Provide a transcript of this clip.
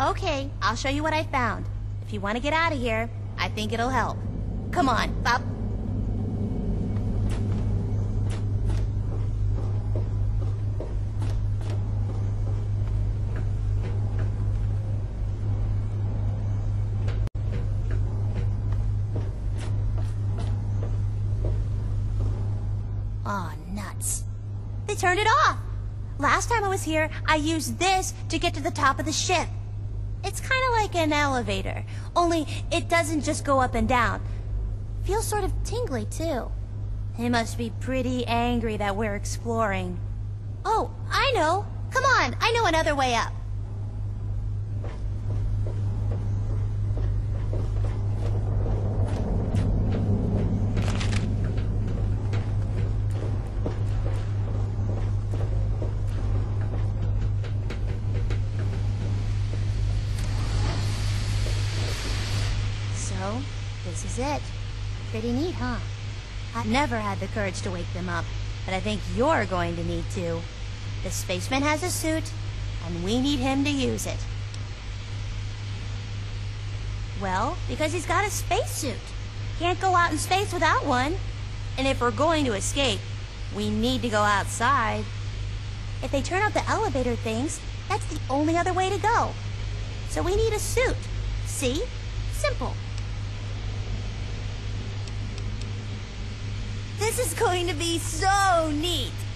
Okay, I'll show you what I found. If you want to get out of here, I think it'll help. Come on, Bob. Aw, nuts. They turned it off. Last time I was here, I used this to get to the top of the ship. It's kind of like an elevator, only it doesn't just go up and down. Feels sort of tingly, too. They must be pretty angry that we're exploring. Oh, I know. Come on, I know another way up. So, this is it. Pretty neat, huh? I've never had the courage to wake them up, but I think you're going to need to. The spaceman has a suit, and we need him to use it. Well, because he's got a spacesuit. Can't go out in space without one. And if we're going to escape, we need to go outside. If they turn out the elevator things, that's the only other way to go. So we need a suit. See? Simple. This is going to be so neat.